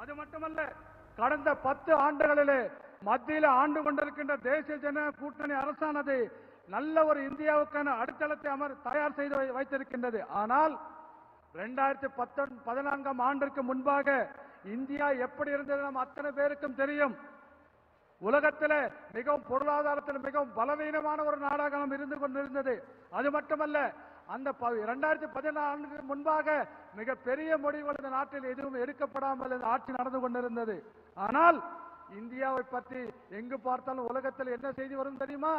அது மட்டுமல்ல கடந்த பத்து ஆண்டுகளிலே மத்தியில் ஆண்டு கொண்டிருக்கின்ற தேசிய ஜன கூட்டணி அரசானது நல்ல ஒரு இந்தியாவுக்கான அடித்தளத்தை அமர் தயார் செய்து வைத்திருக்கின்றது. ஆனால் இரண்டாயிரத்தி பத்தொன் பதினான்காம் ஆண்டிற்கு முன்பாக இந்தியா எப்படி இருந்தது நம்ம அத்தனை பேருக்கும் தெரியும். உலகத்தில் மிகவும் பொருளாதாரத்தில் மிகவும் பலவீனமான ஒரு நாடாக நாம் இருந்து கொண்டிருந்தது. அது மட்டுமல்ல அந்த இரண்டாயிரத்தி பதினான்கு முன்பாக மிகப்பெரிய முடிவுகள் இந்த நாட்டில் எதுவும் எடுக்கப்படாமல் இந்த ஆட்சி நடந்து கொண்டிருந்தது. ஆனால் இந்தியாவை பற்றி எங்கு பார்த்தாலும் உலகத்தில் என்ன செய்தி வரும் தெரியுமா?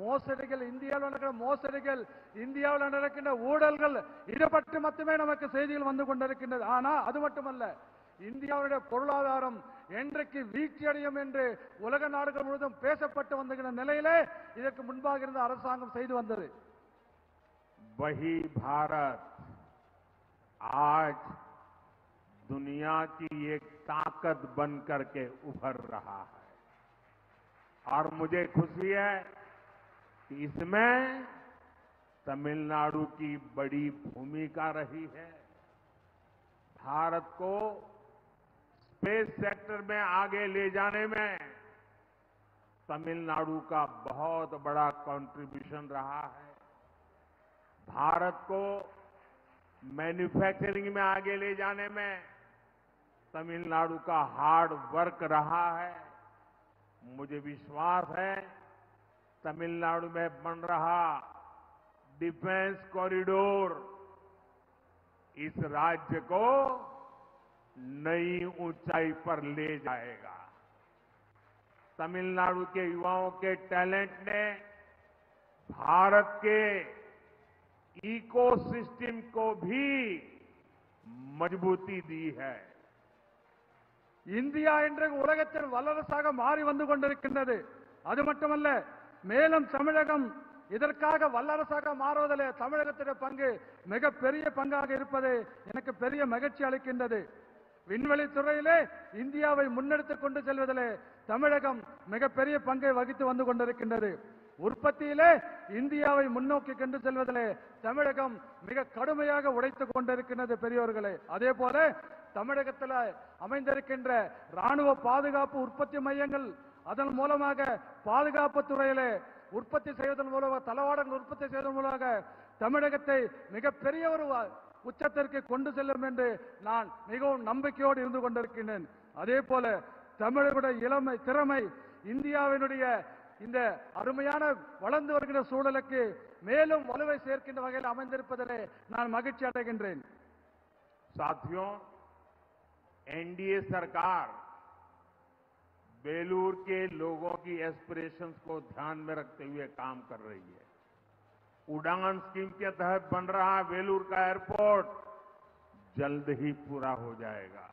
மோசடிகள் இந்தியாவில் நடக்கிற மோசடிகள் இந்தியாவில் நடக்கின்ற ஊழல்கள் இது பற்றி மட்டுமே நமக்கு செய்திகள் வந்து கொண்டிருக்கின்றது. ஆனா அது மட்டுமல்ல இந்தியாவுடைய பொருளாதாரம் என்றைக்கு வீழ்ச்சியடையும் என்று உலக நாடுகள் முழுவதும் பேசப்பட்டு வந்துகிற நிலையிலே இதற்கு முன்பாக இருந்த அரசாங்கம் செய்து வந்தது. वही भारत आज दुनिया की एक ताकत बन करके उभर रहा है। और मुझे खुशी है कि इसमें तमिलनाडु की बड़ी भूमिका रही है। भारत को स्पेस सेक्टर में आगे ले जाने में तमिलनाडु का बहुत बड़ा कंट्रीब्यूशन रहा है। भारत को मैन्युफैक्चरिंग में आगे ले जाने में तमिलनाडु का हार्ड वर्क रहा है। मुझे विश्वास है, तमिलनाडु में बन रहा डिफेंस कॉरिडोर इस राज्य को नई ऊंचाई पर ले जाएगा। तमिलनाडु के युवाओं के टैलेंट ने भारत के इकोसिस्टम को भी मजबूती दी है இந்தியா இன்றைக்கு உலகத்தில் வல்லரசாக மாறி வந்து கொண்டிருக்கின்றது அது மட்டுமல்ல மேலும் தமிழகம் இதற்காக வல்லரசாக மாறுவதில் தமிழகத்துடைய பங்கு மிக பெரிய பங்காக இருப்பது எனக்கு பெரிய மகிழ்ச்சி அளிக்கின்றது விண்வெளி துறையிலே இந்தியாவை முன்னெடுத்துக் கொண்டு செல்வதிலே தமிழகம் மிகப்பெரிய பங்கை வகித்து வந்து கொண்டிருக்கின்றது உற்பத்தியிலே இந்தியாவை முன்னோக்கி கொண்டு செல்வதிலே தமிழகம் மிக கடுமையாக உடைத்துக் கொண்டிருக்கின்றது பெரியோர்களே. அதே போல தமிழகத்தில் அமைந்திருக்கின்ற ராணுவ பாதுகாப்பு உற்பத்தி மையங்கள் அதன் மூலமாக பாதுகாப்பு துறையிலே உற்பத்தி செய்வதன் மூலமாக தளவாடங்கள் உற்பத்தி செய்வதன் மூலமாக தமிழகத்தை மிகப்பெரிய ஒரு உச்சத்திற்கு கொண்டு செல்லும் என்று நான் மிகவும் நம்பிக்கையோடு இருந்து கொண்டிருக்கின்றேன். அதே போல தமிழருடைய இளமை திறமை இந்தியாவினுடைய இந்த அருமையான வளர்ந்து வருகிற சூழலுக்கு மேலும் வலுவை சேர்க்கின்ற வகையில் அமைந்திருப்பதிலே நான் மகிழ்ச்சி அடைகின்றேன் साथियों एनडीए सरकार बेलूर के लोगों की एस्पिरेशंस को ध्यान में रखते हुए काम कर रही है उड़ान स्कीम के तहत बन रहा वेलूर का एयरपोर्ट जल्द ही पूरा हो जाएगा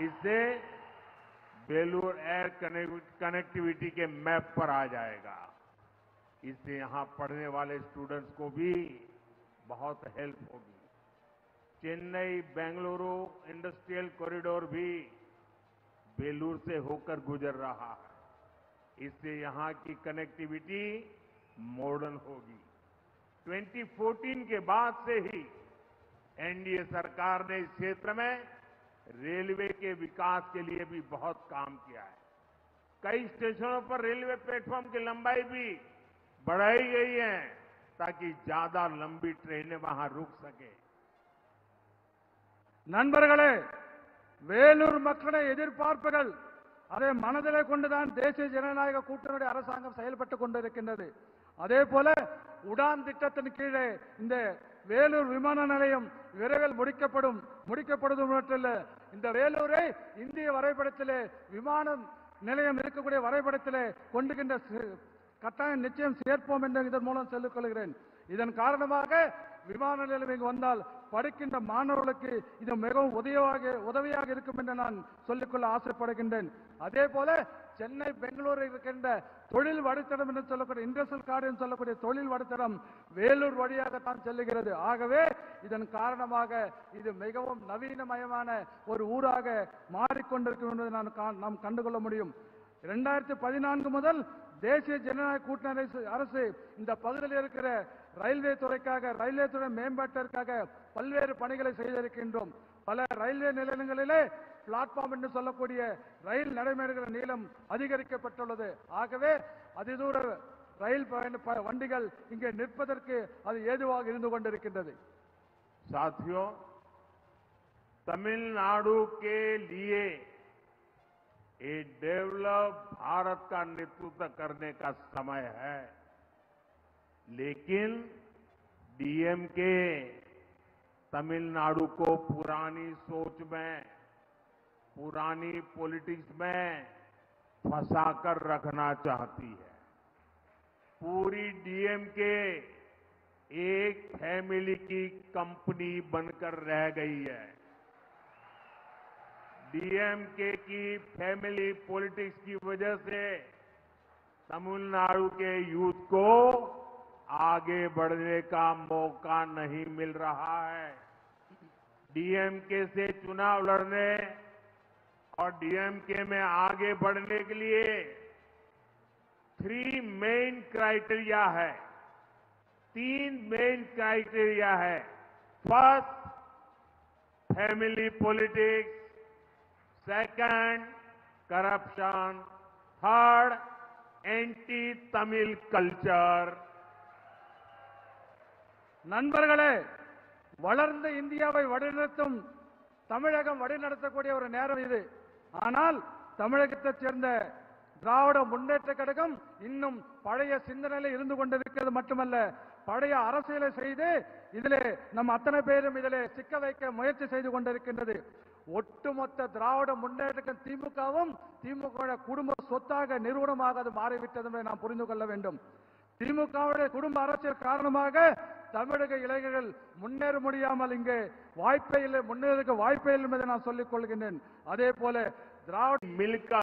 इससे बेलूर एयर कनेक्टिविटी के मैप पर आ जाएगा। इससे यहाँ पढ़ने वाले स्टूडेंट्स को भी बहुत हेल्प होगी। चेन्नई, बेंगलुरु, इंडस्ट्रियल कॉरिडोर भी बेलूर से होकर गुजर रहा है। इससे यहाँ की कनेक्टिविटी मॉडर्न होगी। 2014 के बाद से ही एनडीए सरकार ने इस क्षेत्र में रेलवे के विकास के लिए भी बहुत काम किया है कई स्टेशनों पर रेलवे प्लेटफॉर्म की लंबाई भी बढ़ाई गई है ताकि ज्यादा लंबी ट्रेनें वहां रुक सके நண்பர்களே வேலூர் மக்களுடைய எதிர்பார்ப்புகள் அதை மனதிலே கொண்டுதான் தேசிய ஜனநாயக கூட்டணியுடைய அரசாங்கம் செயல்பட்டுக் கொண்டிருக்கின்றது அதே போல உடான் திட்டத்தின் கீழே இந்த வேலூர் விமான நிலையம் விரைவில் முடிக்கப்படும் முடிக்கப்படுவது மட்டுமல்ல இந்த வேலூரை இந்திய வரைபடத்திலே விமானம் நிலையம் இருக்கக்கூடிய வரைபடத்திலே கொண்டுகின்ற கட்டாயம் நிச்சயம் சேர்ப்போம் என்று இதன் மூலம் சொல்லிக் கொள்கிறேன். இதன் காரணமாக விமான நிலையம் இங்கு வந்தால் படிக்கின்ற மாணவர்களுக்கு இது மிகவும் உதவியாக உதவியாக இருக்கும் என்று நான் சொல்லிக்கொள்ள ஆசைப்படுகின்றேன். அதே போல சென்னை பெங்களூரை இருக்கின்ற தொழில் வடித்தடம் என்று சொல்லக்கூடிய இண்டஸ்ட்ரியல் கார்டு என்று சொல்லக்கூடிய தொழில் வடித்தடம் வேலூர் வழியாகத்தான் செல்லுகிறது. ஆகவே இதன் காரணமாக இது மிகவும் நவீனமயமான ஒரு ஊராக மாறிக்கொண்டிருக்கும் என்பதை நான் கா- நாம் கண்டுகொள்ள முடியும். இரண்டாயிரத்தி பதினான்கு முதல் தேசிய ஜனநாயக கூட்டணி அரசு- அரசு இந்த பகுதியில் இருக்கிற ரயில்வே துறைக்காக ரயில்வே துறை மேம்பாட்டிற்காக பல்வேறு பணிகளை செய்திருக்கின்றோம். பல ரயில்வே நிலையங்களிலே பிளாட்ஃபார்ம் என்று சொல்லக்கூடிய ரயில் நடைமேடுகிற நீளம் அதிகரிக்கப்பட்டுள்ளது ஆகவே அதிதூர ரயில் பயண ப- வண்டிகள் இங்கே நிற்பதற்கு அது ஏதுவாக இருந்து கொண்டிருக்கின்றது साथियों तमिलनाडु के लिए एक डेवलप भारत का नेतृत्व करने का समय है लेकिन डीएमके तमिलनाडु को पुरानी सोच में पुरानी पॉलिटिक्स में फंसाकर रखना चाहती है। पूरी डीएमके एक फैमिली की कंपनी बनकर रह गई है। डीएमके की फैमिली पॉलिटिक्स की वजह से तमिलनाडु के यूथ को आगे बढ़ने का मौका नहीं मिल रहा है। डीएमके से चुनाव लड़ने और डीएमके में आगे बढ़ने के लिए थ्री मेन क्राइटेरिया है तीन मेन क्राइटेरिया है first family politics second corruption third anti Tamil culture நண்பர்களே வளர்ந்த இந்தியாவை வழிநடத்தும் தமிழகம் வழிநடத்தக்கூடிய ஒரு நேரம் இது ஆனால் தமிழகத்தைச் சேர்ந்த திராவிட முன்னேற்ற கழகம் இன்னும் பழைய சிந்தனையில இருந்து கொண்டிருக்கிறது மட்டுமல்ல பழைய அரசியலை செய்து இதிலே நம் அத்தனை பேரும் இதிலே சிக்க வைக்க முயற்சி செய்து கொண்டிருக்கின்றது. ஒட்டுமொத்த திராவிட முன்னேற்ற திமுகவும் திமுக குடும்ப சொத்தாக நிறுவனமாக அது மாறிவிட்டது என்பதை நாம் புரிந்து கொள்ள வேண்டும். திமுகவுடைய குடும்ப அரசியல் காரணமாக தமிழக இளைஞர்கள் முன்னேற முடியாமல் இங்கு வாய்ப்பே இல்லை முன்னேறதுக்கு வாய்ப்பே இல்லை என்பதை நான் சொல்லிக் கொள்கின்றேன். அதே போல திராவிட மில்கா